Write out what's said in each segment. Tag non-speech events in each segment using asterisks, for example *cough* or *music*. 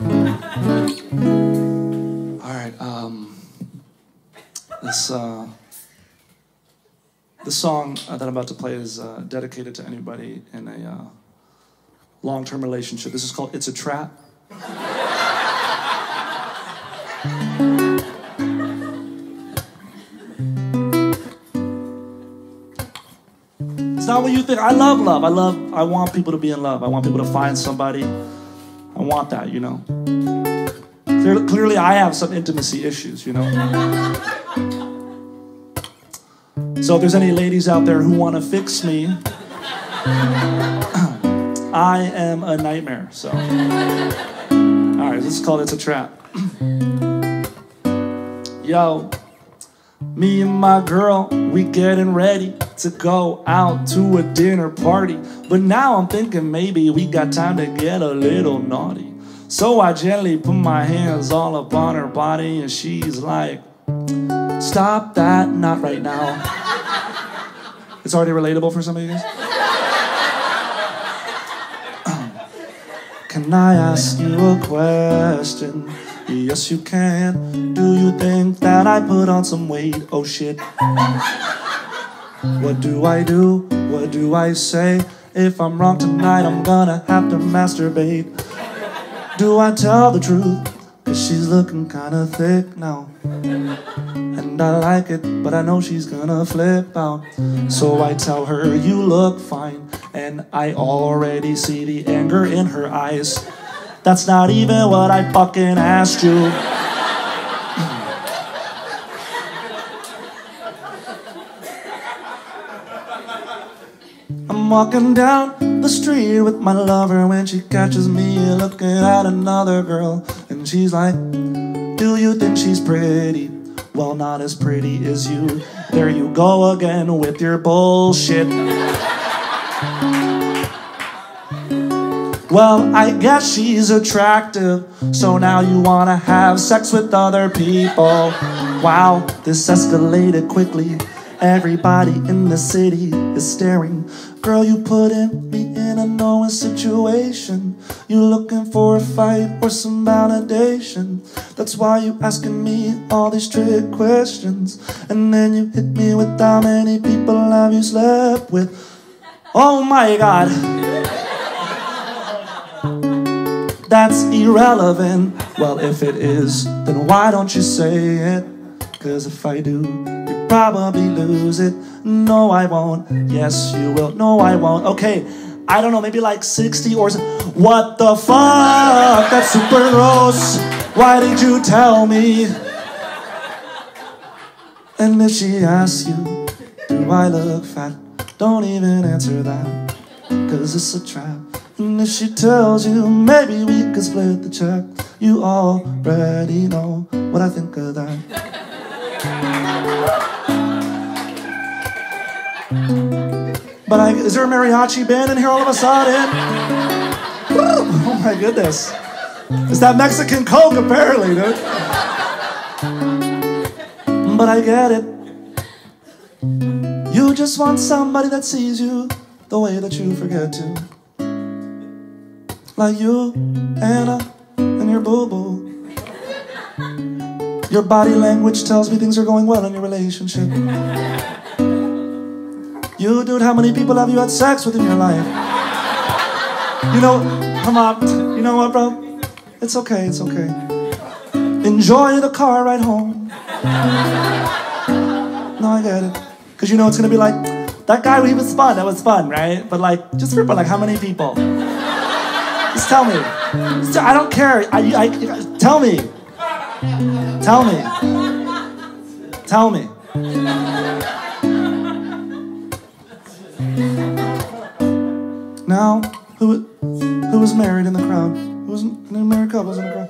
All right. Um, this uh, the song uh, that I'm about to play is uh, dedicated to anybody in a uh, long-term relationship. This is called "It's a Trap." It's not what you think. I love love. I love. I want people to be in love. I want people to find somebody. I want that. You know. Clearly, I have some intimacy issues. You know. So if there's any ladies out there who want to fix me, *clears throat* I am a nightmare. So. All right. let's call "It's a Trap." *clears throat* Yo. Me and my girl, we getting ready to go out to a dinner party. But now I'm thinking maybe we got time to get a little naughty. So I gently put my hands all up on her body, and she's like, Stop that, not right now. It's already relatable for some of you guys. Can I ask you a question? Yes, you can. Do you think that I put on some weight? Oh shit. What do I do? What do I say? If I'm wrong tonight, I'm gonna have to masturbate. Do I tell the truth? Cause she's looking kinda thick now. And I like it, but I know she's gonna flip out. So I tell her, You look fine. And I already see the anger in her eyes. That's not even what I fucking asked you. I'm walking down the street with my lover when she catches me looking at another girl. And she's like, Do you think she's pretty? Well, not as pretty as you. There you go again with your bullshit. Well, I guess she's attractive, so now you wanna have sex with other people. Wow, this escalated quickly. Everybody in the city is staring. Girl, you putting me in a knowing situation. You looking for a fight or some validation. That's why you asking me all these trick questions. And then you hit me with how many people have you slept with. Oh my god. That's irrelevant. Well, if it is, then why don't you say it? Cause if I do, probably lose it. No, I won't. Yes, you will. No, I won't. Okay, I don't know, maybe like 60 or so. What the fuck? That's super gross. Why did you tell me? And if she asks you, do I look fat? Don't even answer that. Cause it's a trap. And if she tells you, maybe we could split the check, you already know what I think of that. But I, is there a mariachi band in here all of a sudden? Woo! Oh my goodness. It's that Mexican Coke, apparently, dude. But I get it. You just want somebody that sees you the way that you forget to. Like you, Anna, and your boo boo. Your body language tells me things are going well in your relationship. You, dude, how many people have you had sex with in your life? You know, come on. You know what, bro? It's okay, it's okay. Enjoy the car ride home. No, I get it. Because you know it's gonna be like, that guy, he was fun, that was fun, right? But like, just remember, like, how many people? Just tell me. Just, I don't care. I, I, tell me. Tell me. Tell me. Now, who who was married in the crowd? Who was any married couples in the crowd?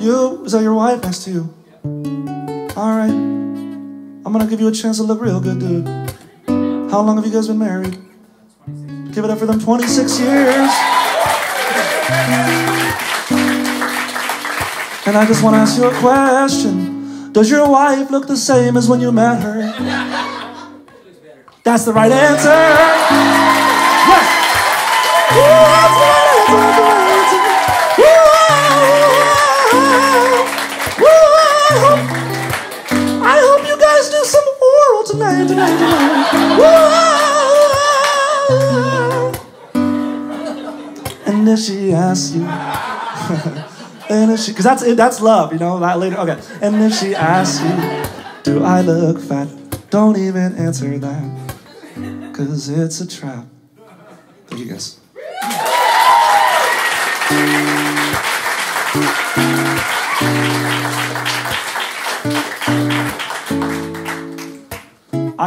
You? Is that your wife next to you? All right. I'm gonna give you a chance to look real good, dude. How long have you guys been married? Give it up for them 26 years. And I just want to ask you a question. Does your wife look the same as when you met her? That's the right answer. tonight, tonight, tonight. Whoa. And then she asks you. *laughs* and if she, cause that's it, that's love, you know, that later, okay. And if she asks you, do I look fat? Don't even answer that, cause it's a trap. Thank you guys.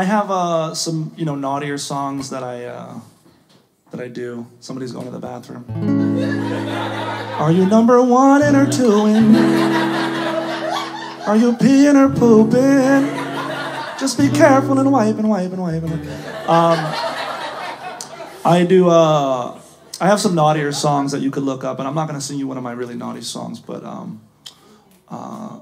Have uh, some, you know, naughtier songs that I uh, that I do. Somebody's going to the bathroom. Are you number one in or two in? Are you peeing or pooping? Just be careful and wipe and wipe and wipe. And wipe. Um, I do. Uh, I have some naughtier songs that you could look up, and I'm not going to sing you one of my really naughty songs, but um, uh,